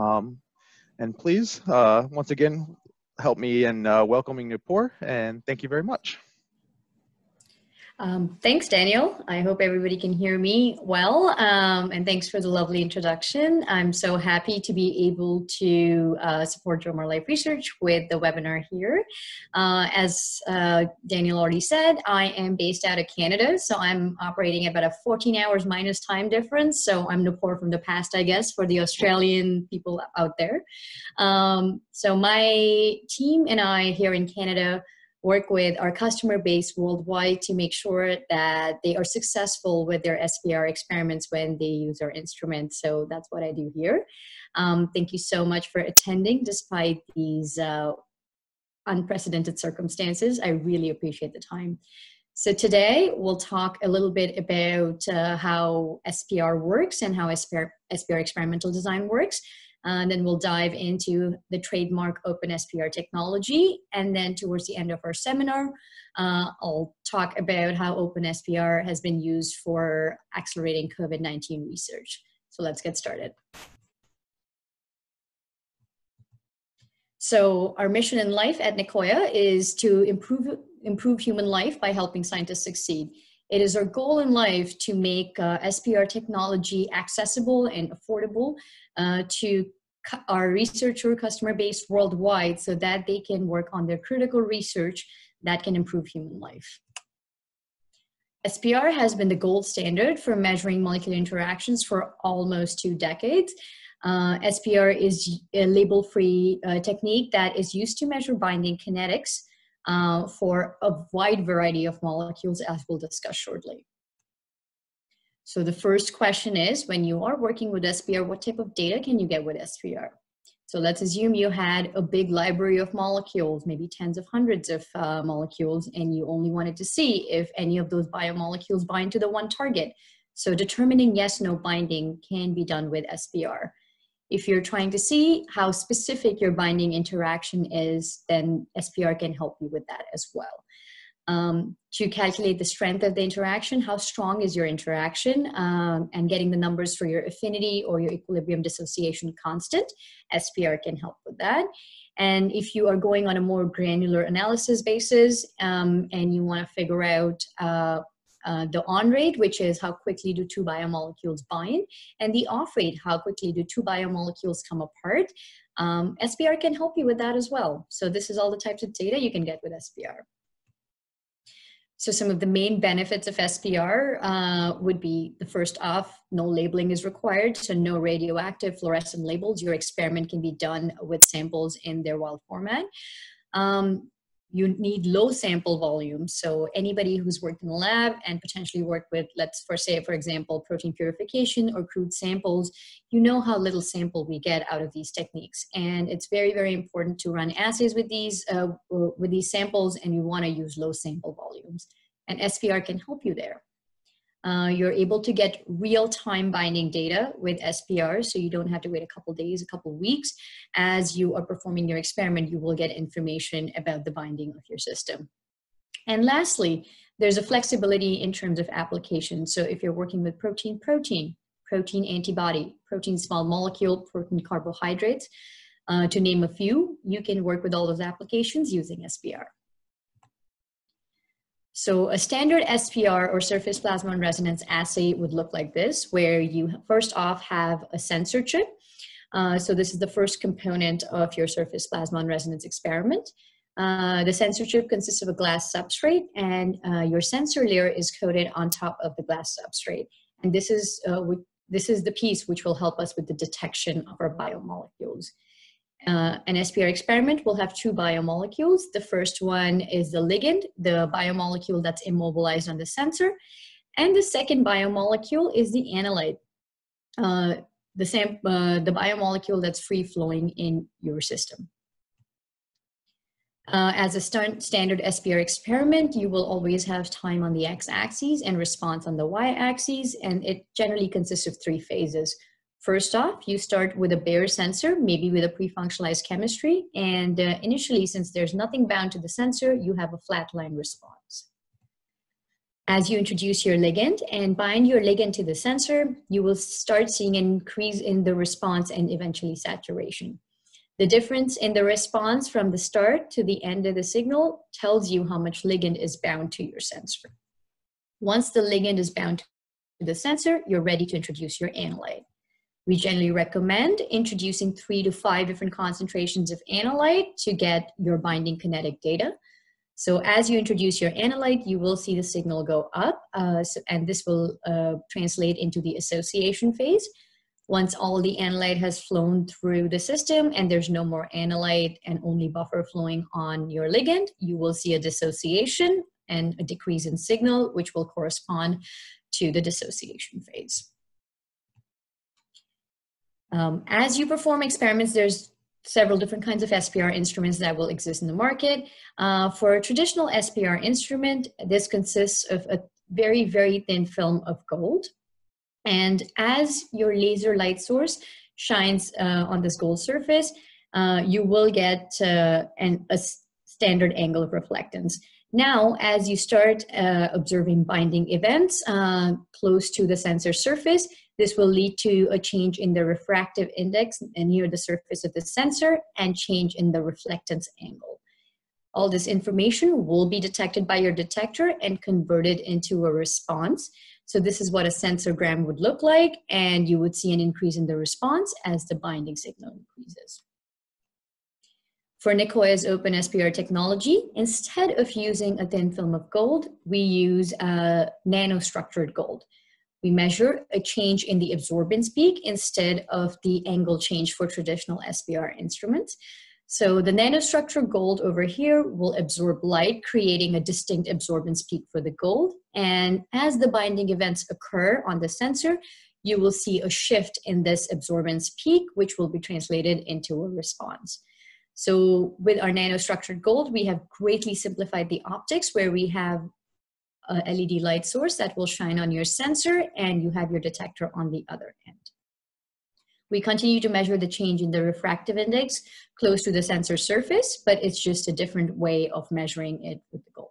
Um, and please, uh, once again, help me in uh, welcoming Nupur, and thank you very much. Um, thanks, Daniel. I hope everybody can hear me well. Um, and thanks for the lovely introduction. I'm so happy to be able to uh, support Jomar Life Research with the webinar here. Uh, as uh, Daniel already said, I am based out of Canada, so I'm operating about a 14 hours minus time difference. So I'm Nupur from the past, I guess, for the Australian people out there. Um, so my team and I here in Canada work with our customer base worldwide to make sure that they are successful with their SPR experiments when they use our instruments. So that's what I do here. Um, thank you so much for attending despite these uh, unprecedented circumstances. I really appreciate the time. So today we'll talk a little bit about uh, how SPR works and how SPR, SPR experimental design works. And then we'll dive into the trademark OpenSPR technology. And then towards the end of our seminar, uh, I'll talk about how OpenSPR has been used for accelerating COVID-19 research. So let's get started. So our mission in life at Nicoya is to improve, improve human life by helping scientists succeed. It is our goal in life to make uh, SPR technology accessible and affordable uh, to our researcher customer base worldwide so that they can work on their critical research that can improve human life. SPR has been the gold standard for measuring molecular interactions for almost two decades. Uh, SPR is a label-free uh, technique that is used to measure binding kinetics uh, for a wide variety of molecules, as we'll discuss shortly. So the first question is, when you are working with SPR, what type of data can you get with SPR? So let's assume you had a big library of molecules, maybe tens of hundreds of uh, molecules, and you only wanted to see if any of those biomolecules bind to the one target. So determining yes-no binding can be done with SPR. If you're trying to see how specific your binding interaction is, then SPR can help you with that as well um, to calculate the strength of the interaction, how strong is your interaction, um, and getting the numbers for your affinity or your equilibrium dissociation constant. SPR can help with that. And if you are going on a more granular analysis basis um, and you want to figure out uh, uh, the on rate, which is how quickly do two biomolecules bind, and the off rate, how quickly do two biomolecules come apart, um, SPR can help you with that as well. So this is all the types of data you can get with SPR. So some of the main benefits of SPR uh, would be the first off, no labeling is required, so no radioactive fluorescent labels. Your experiment can be done with samples in their wild format. Um, you need low sample volume. So anybody who's worked in the lab and potentially worked with, let's for say, for example, protein purification or crude samples, you know how little sample we get out of these techniques. And it's very, very important to run assays with these, uh, with these samples and you wanna use low sample volumes. And SPR can help you there. Uh, you're able to get real-time binding data with SPR, so you don't have to wait a couple days, a couple weeks. As you are performing your experiment, you will get information about the binding of your system. And lastly, there's a flexibility in terms of application. So if you're working with protein-protein, protein antibody, protein small molecule, protein carbohydrates, uh, to name a few, you can work with all those applications using SPR. So a standard SPR or surface plasmon resonance assay would look like this, where you first off have a sensor chip. Uh, so this is the first component of your surface plasmon resonance experiment. Uh, the sensor chip consists of a glass substrate and uh, your sensor layer is coated on top of the glass substrate. And this is, uh, this is the piece which will help us with the detection of our biomolecules. Uh, an SPR experiment will have two biomolecules. The first one is the ligand, the biomolecule that's immobilized on the sensor. And the second biomolecule is the analyte, uh, the, same, uh, the biomolecule that's free flowing in your system. Uh, as a st standard SPR experiment, you will always have time on the x-axis and response on the y-axis, and it generally consists of three phases. First off, you start with a bare sensor, maybe with a pre-functionalized chemistry. And uh, initially, since there's nothing bound to the sensor, you have a flat line response. As you introduce your ligand and bind your ligand to the sensor, you will start seeing an increase in the response and eventually saturation. The difference in the response from the start to the end of the signal tells you how much ligand is bound to your sensor. Once the ligand is bound to the sensor, you're ready to introduce your analyte. We generally recommend introducing three to five different concentrations of analyte to get your binding kinetic data. So as you introduce your analyte, you will see the signal go up, uh, so, and this will uh, translate into the association phase. Once all the analyte has flown through the system and there's no more analyte and only buffer flowing on your ligand, you will see a dissociation and a decrease in signal, which will correspond to the dissociation phase. Um, as you perform experiments, there's several different kinds of SPR instruments that will exist in the market. Uh, for a traditional SPR instrument, this consists of a very, very thin film of gold. And as your laser light source shines uh, on this gold surface, uh, you will get uh, an, a standard angle of reflectance. Now, as you start uh, observing binding events uh, close to the sensor surface, this will lead to a change in the refractive index near the surface of the sensor and change in the reflectance angle. All this information will be detected by your detector and converted into a response. So this is what a sensorgram would look like, and you would see an increase in the response as the binding signal increases. For Nicoya's open SPR technology, instead of using a thin film of gold, we use a nanostructured gold we measure a change in the absorbance peak instead of the angle change for traditional SPR instruments. So the nanostructure gold over here will absorb light, creating a distinct absorbance peak for the gold. And as the binding events occur on the sensor, you will see a shift in this absorbance peak, which will be translated into a response. So with our nanostructured gold, we have greatly simplified the optics where we have LED light source that will shine on your sensor and you have your detector on the other end. We continue to measure the change in the refractive index close to the sensor surface, but it's just a different way of measuring it with the gold.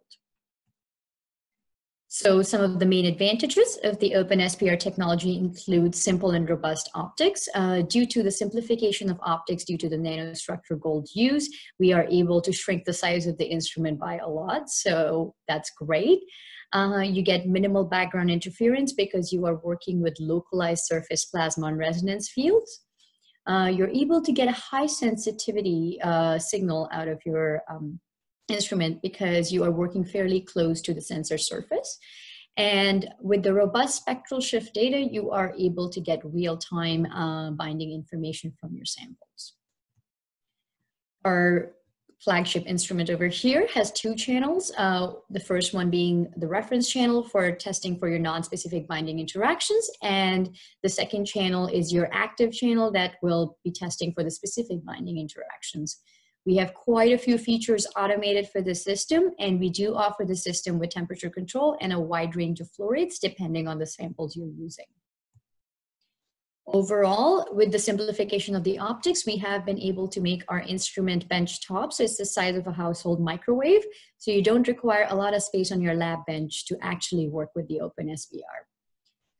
So some of the main advantages of the open SPR technology include simple and robust optics. Uh, due to the simplification of optics due to the nanostructure gold use, we are able to shrink the size of the instrument by a lot, so that's great. Uh, you get minimal background interference because you are working with localized surface plasmon resonance fields. Uh, you're able to get a high sensitivity uh, signal out of your um, instrument because you are working fairly close to the sensor surface. And with the robust spectral shift data, you are able to get real-time uh, binding information from your samples. Our flagship instrument over here has two channels. Uh, the first one being the reference channel for testing for your non-specific binding interactions. And the second channel is your active channel that will be testing for the specific binding interactions. We have quite a few features automated for the system, and we do offer the system with temperature control and a wide range of flow rates depending on the samples you're using. Overall, with the simplification of the optics, we have been able to make our instrument bench top. So it's the size of a household microwave. So you don't require a lot of space on your lab bench to actually work with the Open SPR.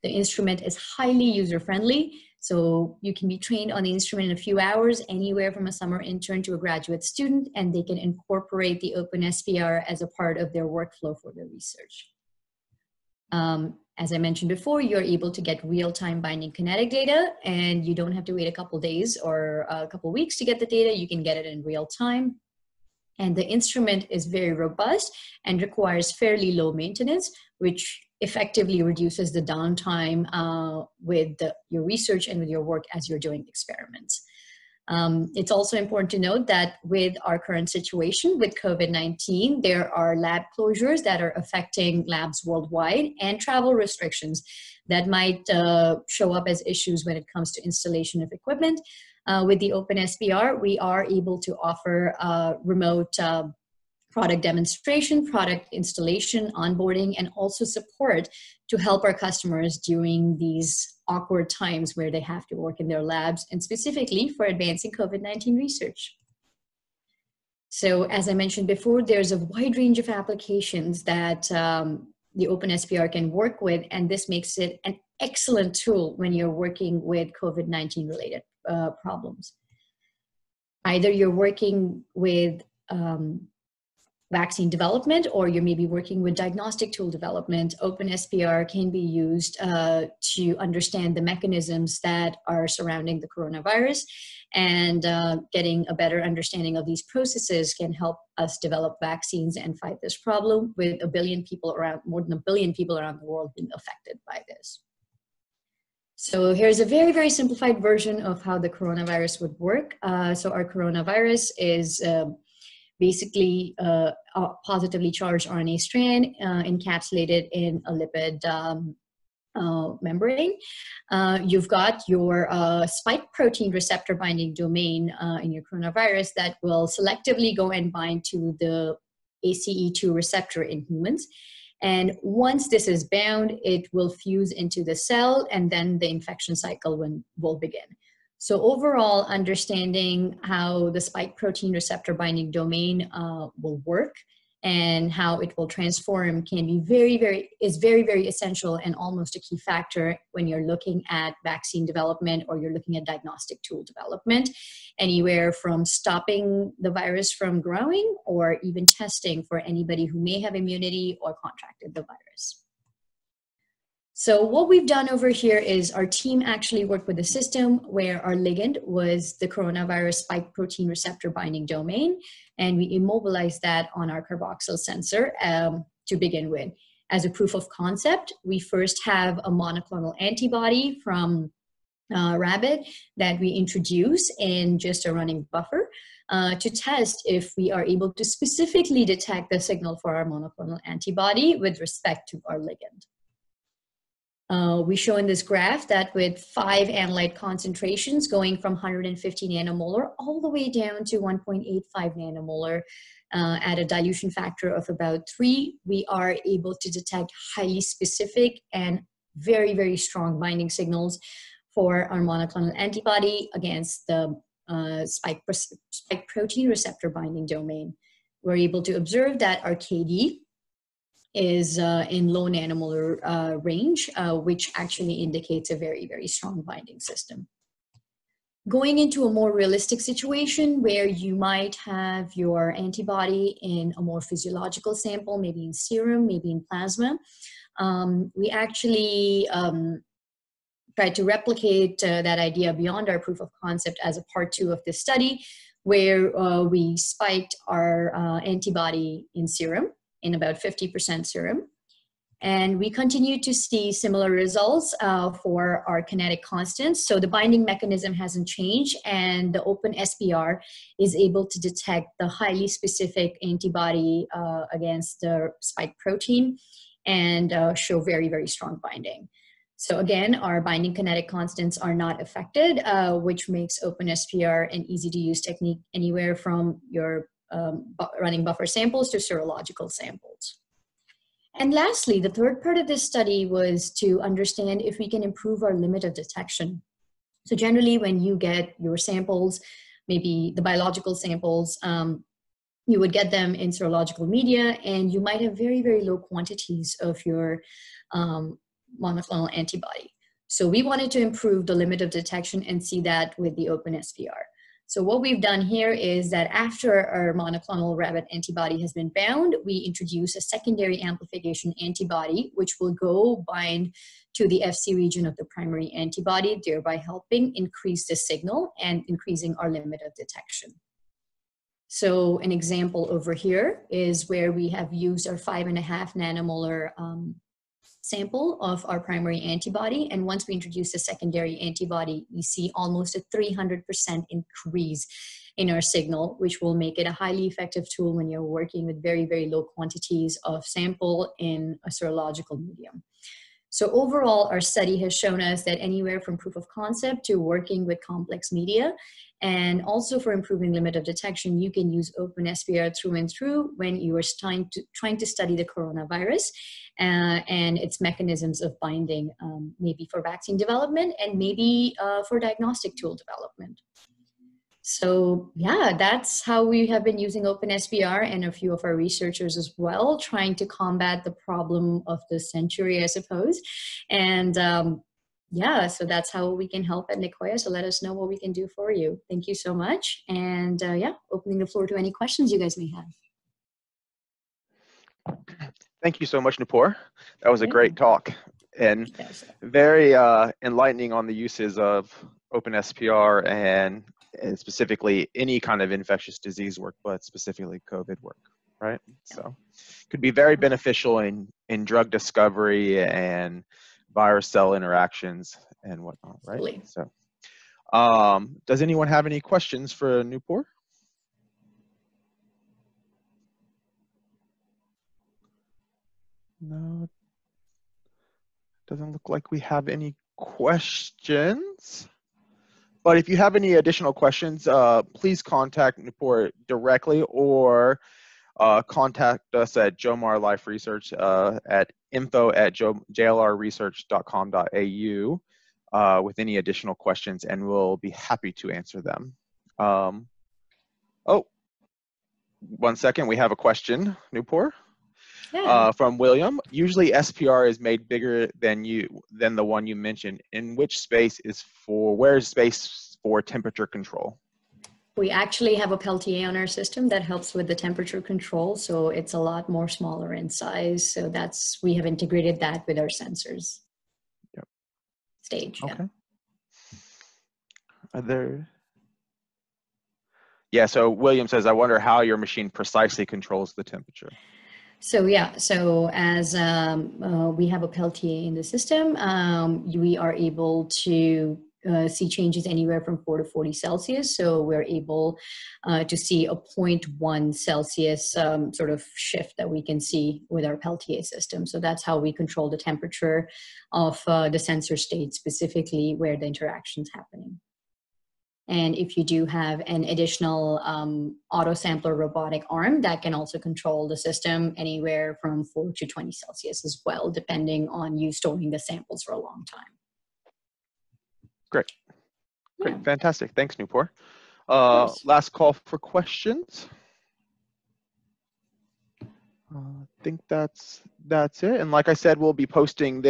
The instrument is highly user-friendly. So you can be trained on the instrument in a few hours, anywhere from a summer intern to a graduate student, and they can incorporate the Open SPR as a part of their workflow for their research. Um, as I mentioned before, you're able to get real-time binding kinetic data and you don't have to wait a couple days or a couple weeks to get the data. You can get it in real time. And the instrument is very robust and requires fairly low maintenance, which effectively reduces the downtime uh, with the, your research and with your work as you're doing experiments. Um, it's also important to note that with our current situation with COVID-19, there are lab closures that are affecting labs worldwide and travel restrictions that might uh, show up as issues when it comes to installation of equipment. Uh, with the Open SPR, we are able to offer uh, remote uh, product demonstration, product installation, onboarding, and also support to help our customers during these awkward times where they have to work in their labs and specifically for advancing COVID-19 research. So as I mentioned before, there's a wide range of applications that um, the OpenSPR can work with, and this makes it an excellent tool when you're working with COVID-19 related uh, problems. Either you're working with um, vaccine development or you may be working with diagnostic tool development, OpenSPR can be used uh, to understand the mechanisms that are surrounding the coronavirus and uh, getting a better understanding of these processes can help us develop vaccines and fight this problem with a billion people around, more than a billion people around the world being affected by this. So here's a very, very simplified version of how the coronavirus would work. Uh, so our coronavirus is um, basically uh, a positively charged RNA strand uh, encapsulated in a lipid um, uh, membrane. Uh, you've got your uh, spike protein receptor binding domain uh, in your coronavirus that will selectively go and bind to the ACE2 receptor in humans. And once this is bound, it will fuse into the cell and then the infection cycle will begin. So overall, understanding how the spike protein receptor binding domain uh, will work and how it will transform can be very, very, is very, very essential and almost a key factor when you're looking at vaccine development or you're looking at diagnostic tool development, anywhere from stopping the virus from growing or even testing for anybody who may have immunity or contracted the virus. So what we've done over here is our team actually worked with a system where our ligand was the coronavirus spike protein receptor binding domain, and we immobilized that on our carboxyl sensor um, to begin with. As a proof of concept, we first have a monoclonal antibody from uh, rabbit that we introduce in just a running buffer uh, to test if we are able to specifically detect the signal for our monoclonal antibody with respect to our ligand. Uh, we show in this graph that with five analyte concentrations going from 150 nanomolar all the way down to 1.85 nanomolar uh, at a dilution factor of about three, we are able to detect highly specific and very, very strong binding signals for our monoclonal antibody against the uh, spike, spike protein receptor binding domain. We're able to observe that our KD is uh, in low nanomolar uh, range, uh, which actually indicates a very, very strong binding system. Going into a more realistic situation where you might have your antibody in a more physiological sample, maybe in serum, maybe in plasma, um, we actually um, tried to replicate uh, that idea beyond our proof of concept as a part two of this study, where uh, we spiked our uh, antibody in serum in about 50% serum. And we continue to see similar results uh, for our kinetic constants. So the binding mechanism hasn't changed and the open SPR is able to detect the highly specific antibody uh, against the spike protein and uh, show very, very strong binding. So again, our binding kinetic constants are not affected, uh, which makes OpenSPR an easy to use technique anywhere from your um, bu running buffer samples to serological samples. And lastly, the third part of this study was to understand if we can improve our limit of detection. So generally when you get your samples, maybe the biological samples, um, you would get them in serological media and you might have very, very low quantities of your um, monoclonal antibody. So we wanted to improve the limit of detection and see that with the OpenSPR. So what we've done here is that after our monoclonal rabbit antibody has been bound, we introduce a secondary amplification antibody, which will go bind to the FC region of the primary antibody, thereby helping increase the signal and increasing our limit of detection. So an example over here is where we have used our five and a half nanomolar um, sample of our primary antibody. And once we introduce a secondary antibody, we see almost a 300% increase in our signal, which will make it a highly effective tool when you're working with very, very low quantities of sample in a serological medium. So overall, our study has shown us that anywhere from proof of concept to working with complex media, and also for improving limit of detection, you can use OpenSPR through and through when you are trying to, trying to study the coronavirus uh, and its mechanisms of binding, um, maybe for vaccine development and maybe uh, for diagnostic tool development. So yeah, that's how we have been using OpenSPR and a few of our researchers as well, trying to combat the problem of the century, I suppose. And um, yeah, so that's how we can help at Nicoya. So let us know what we can do for you. Thank you so much. And uh, yeah, opening the floor to any questions you guys may have. Thank you so much, Nupur. That was a great talk and very uh, enlightening on the uses of OpenSPR and, and specifically any kind of infectious disease work, but specifically COVID work, right? So could be very beneficial in, in drug discovery and virus cell interactions and whatnot, right? Absolutely. So um, does anyone have any questions for Nupur? No, doesn't look like we have any questions. But if you have any additional questions, uh, please contact Nupur directly or uh, contact us at Jomar Life Research uh, at info at jlresearch.com.au uh, with any additional questions, and we'll be happy to answer them. Um, oh, one second, we have a question, Nupur. Yeah. Uh, from William. Usually SPR is made bigger than you than the one you mentioned. In which space is for where is space for temperature control? we actually have a Peltier on our system that helps with the temperature control, so it's a lot more smaller in size. So that's we have integrated that with our sensors. Yep. Stage. Okay. Yeah. Are there? Yeah. So William says, I wonder how your machine precisely controls the temperature. So yeah, so as um, uh, we have a Peltier in the system, um, we are able to uh, see changes anywhere from 4 to 40 Celsius. So we're able uh, to see a 0.1 Celsius um, sort of shift that we can see with our Peltier system. So that's how we control the temperature of uh, the sensor state, specifically where the interaction is happening. And if you do have an additional um, auto sampler robotic arm, that can also control the system anywhere from 4 to 20 Celsius as well, depending on you storing the samples for a long time. Great. Great. Yeah. Fantastic. Thanks, Nupur. Uh, last call for questions. Uh, I think that's that's it. And like I said, we'll be posting this.